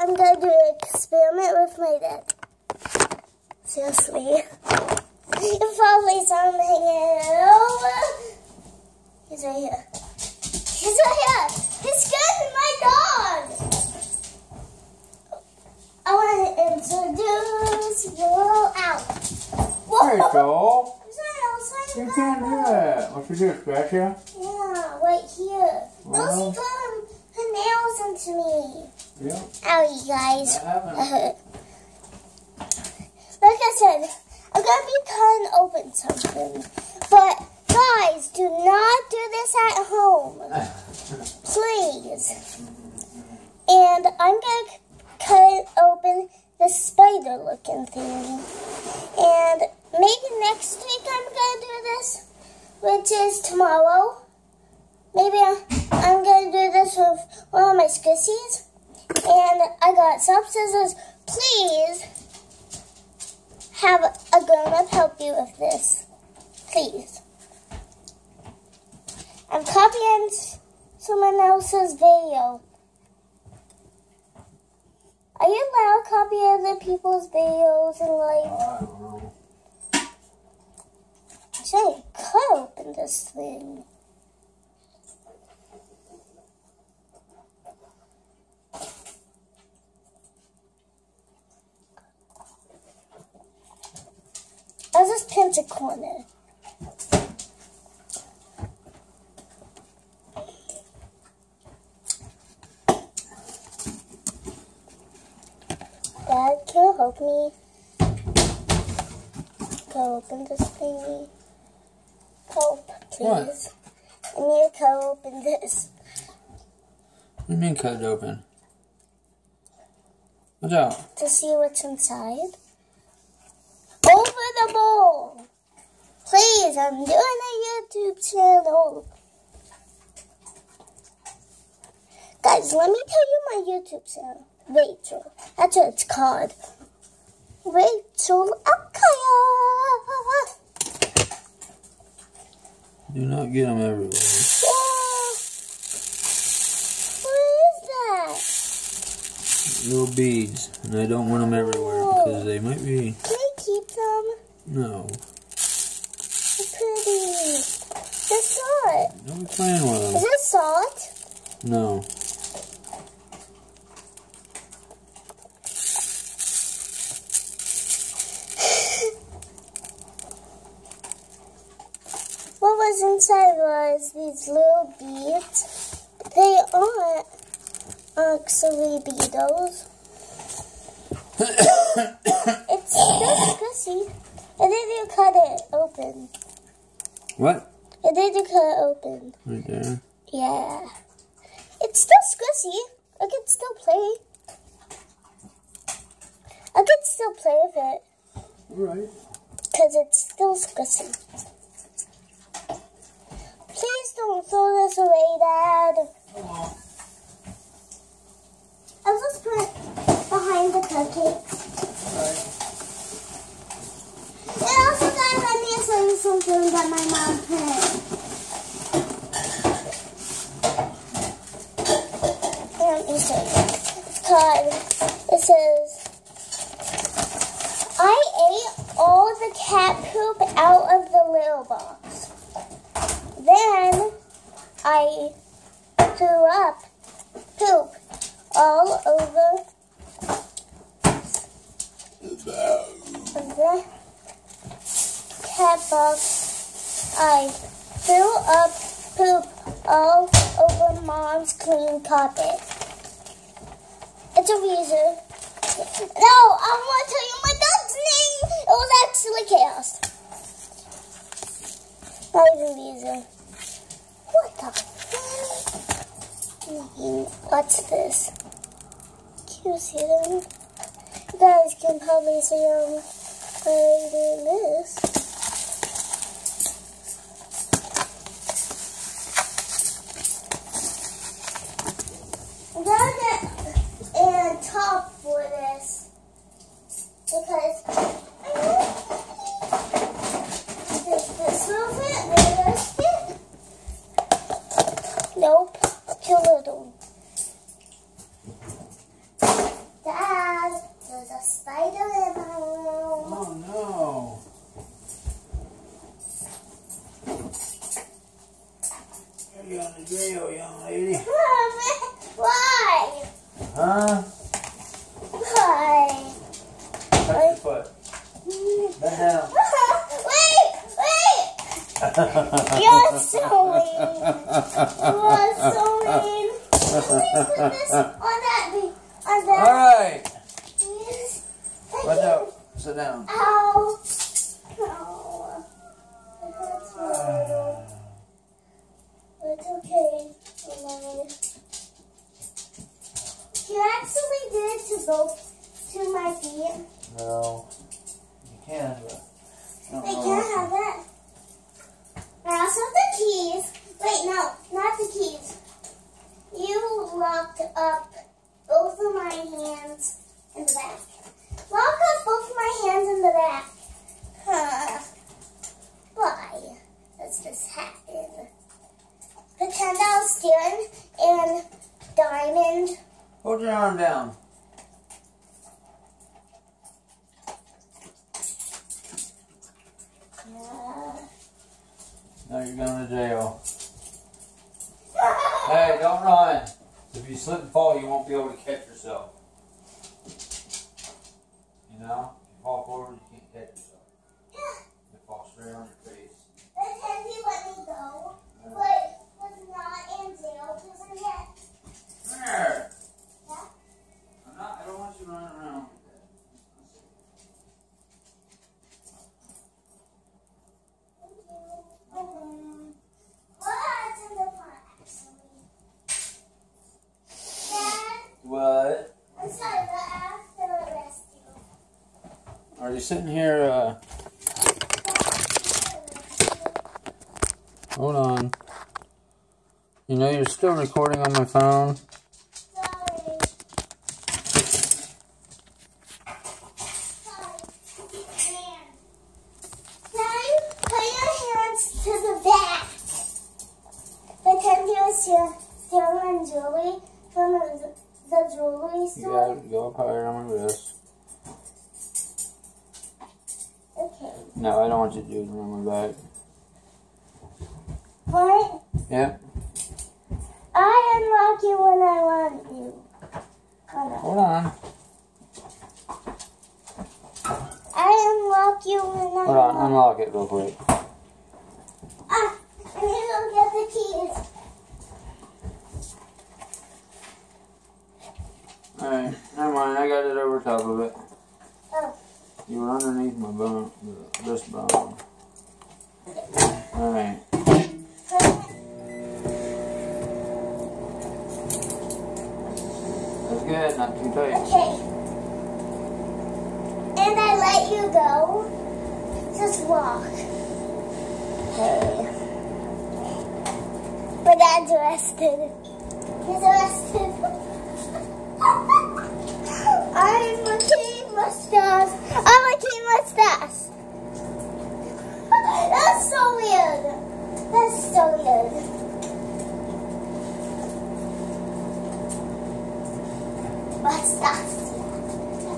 I'm gonna do an experiment with my dad. Seriously. You probably saw him hanging over. He's right here. He's right here. He's scaring my dog. I want to introduce you out. Whoa. Hey, Joel. I'm sorry, I'm sorry, You can't do that. What you do, scratch you? Yeah, right here. Wow. Those put her nails into me. Yeah. Ow, you guys. That happened. That hurt. Like I said, I'm gonna be cutting open something. But guys, do not do this at home. Please. And I'm gonna cut open the spider looking thing. And maybe next week I'm gonna do this, which is tomorrow. Maybe I'm gonna do this with one of my skissies. And I got some scissors. Please have a grown up help you with this. Please. I'm copying someone else's video. Are you allowed to copy other people's videos and like oh, I don't should I cut open this thing? I'll just pinch a corner. Dad, can you help me? Go open this thingy. Help, What? please. I need to cut open this. What do you mean cut it open? Watch out. to see what's inside. The! Please, I'm doing a YouTube channel. Guys, let me tell you my YouTube channel. Rachel. That's what it's called. Rachel Akaya. Do not get them everywhere. What is that? Little beads. And I don't want them everywhere because they might be. Can I keep them? No. They're pretty. They're salt. Don't be playing with them. Is them. it salt? No. What was inside was these little beads. They aren't actually beetles. it's just squishy. And then you cut it open. What? And then you cut it open. Right there. Yeah. It's still squishy. I can still play. I can still play with it. Alright. Because it's still squishy. Please don't throw this away, Dad. I'll just put it behind the cupcakes. And also, guys, let me show you something that my mom put. Let me show you. Because it says, I ate all the cat poop out of the little box. Then I threw up poop all over the cat box. I threw up poop all over mom's clean carpet. It's a reason. No, I want to tell you my dog's name. It was actually chaos. Not even Visa. What the fuck? What's this? Can you see them? You guys can probably see them right in this. I'm gonna get a top for this because does this move it? Will this fit? Nope, too little. a spider in my room. Oh no. You're going to jail, young lady. Why? Huh? Why? Touch your foot. Bend down. wait, wait! So mean. You're so mean. Put this on that, on that. Alright. Please. Watch out. Sit down. Ow. Ow. It hurts me a little. It's okay. You actually did it to both to my feet. No. You can, but. I They can't have it. I also have the keys. Wait, no, not the keys. You locked up both of my hands in the back. Lock up both of my hands in the back. Huh. Why does this happen? Pretend I was stealing and Diamond. Hold your arm down. Now you're going to jail. Hey, don't run. If you slip and fall, you won't be able to catch yourself. You know? If you fall forward, you can't catch yourself. You fall straight on your face. Pretend you let me go, but was not in jail because I'm yet. There. Yeah? I'm not, I don't want you running around like that. Um, what's in the front, actually? Dad, What? I'm sorry, but I have to arrest you. Are you sitting here, uh, hold on. You know you're still recording on my phone? Sorry. Sorry. Man. Put your hands to the back. Pretend you're steal- stealing jewelry from the, the jewelry store. it. Go up higher on my wrist. No, I don't want you to do it on my back. What? Yep. I unlock you when I want you. Hold on. Hold on. I unlock you when I want Hold on. want Unlock it real quick. Ah, I need to get the keys. Alright. Never mind. I got it over top of it. Oh. You were underneath my bone. This bone. Alright. That's good. Not too tight. Okay. And I let you go. Just walk. Okay. My dad's arrested. He's arrested. I'm a king mustache. I'm a king mustache. That's so weird. That's so weird. Mustache.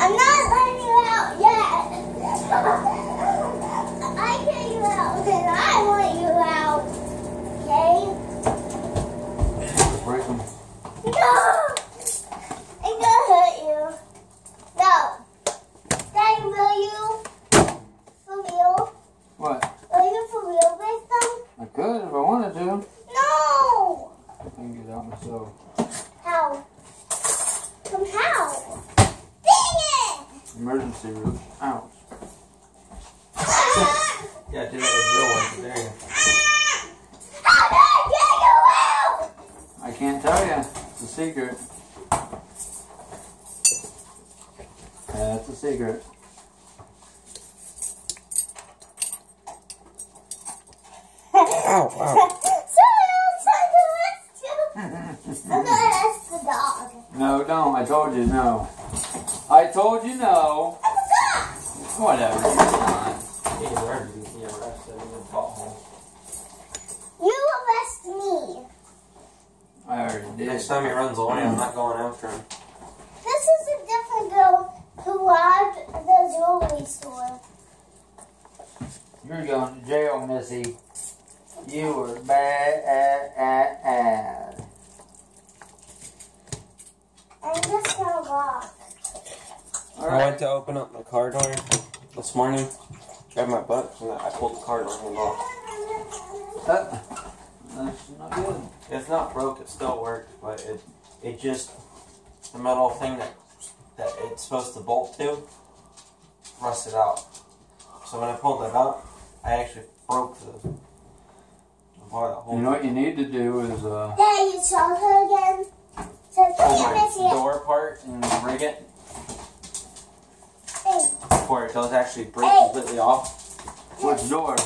I'm not letting you out yet. I get you out, and I want you out. Okay? Break them. No! I'm gonna hurt you. No. Daddy, will you? For real? What? Will you for real break them? I could if I wanted to. No! I can get it out myself. How? From how? Dang it! Emergency room. Ouch. Yeah, I did that with real ones. There you go. How did I get you out? I can't tell you. It's a secret. That's a secret. Sorry, I'm trying to arrest. I'm gonna arrest the dog. No, don't. I told you no. I told you no. I. Whatever. You're not. You're right. You can see arrested in the butthole. You arrest me. Or next time he runs away, I'm not going after him. This is a different girl who robbed the jewelry store. You're going to jail, Missy. You were bad. -ad -ad. I just got to. Right. I went to open up my car door this morning, grabbed my butt, and I pulled the car door handle off. Uh, that's not good. It's not broke. It still works, but it it just the metal thing that that it's supposed to bolt to rusted out. So when I pulled it up, I actually broke the, the bar. You know what you need to do is uh, There, you saw her again. So pull can you my miss it? door part and rig it Hey, before it does actually break Hey. completely off. which door?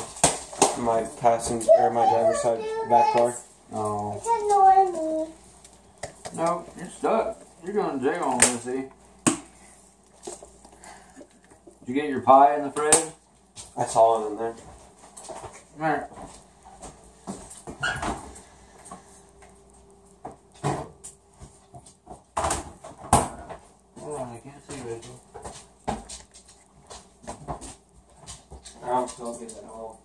My passenger or my driver's side back door. Oh. it's annoying me. No, you're stuck. You're going to jail, Missy. Did you get your pie in the fridge? I saw it in there. Come here. Hold on, I can't see Rachel. I don't feel good at all.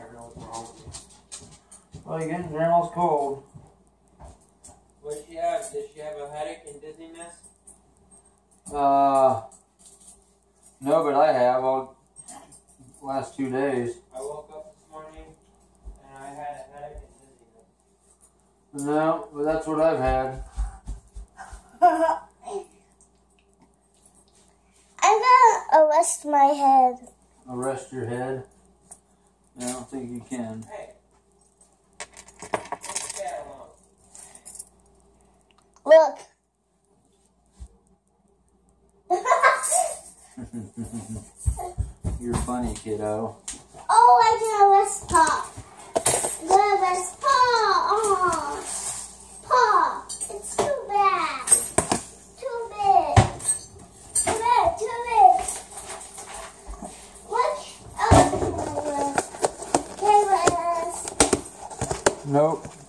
I don't know what's wrong with me. Well, again, grandma's cold. What she have? Did she have a headache and dizziness? Uh, no, but I have all last two days. I woke up this morning and I had a headache and dizziness. No, but that's what I've had. I'm gonna arrest my head. Arrest your head. I don't think you can. Hey. Leave that alone. Look. You're funny, kiddo. oh, I can arrest Paw. I'm gonna arrest Paw. Oh. Paw, it's too bad. Too big. Too big, too big. What else can I arrest? Can I arrest? Nope.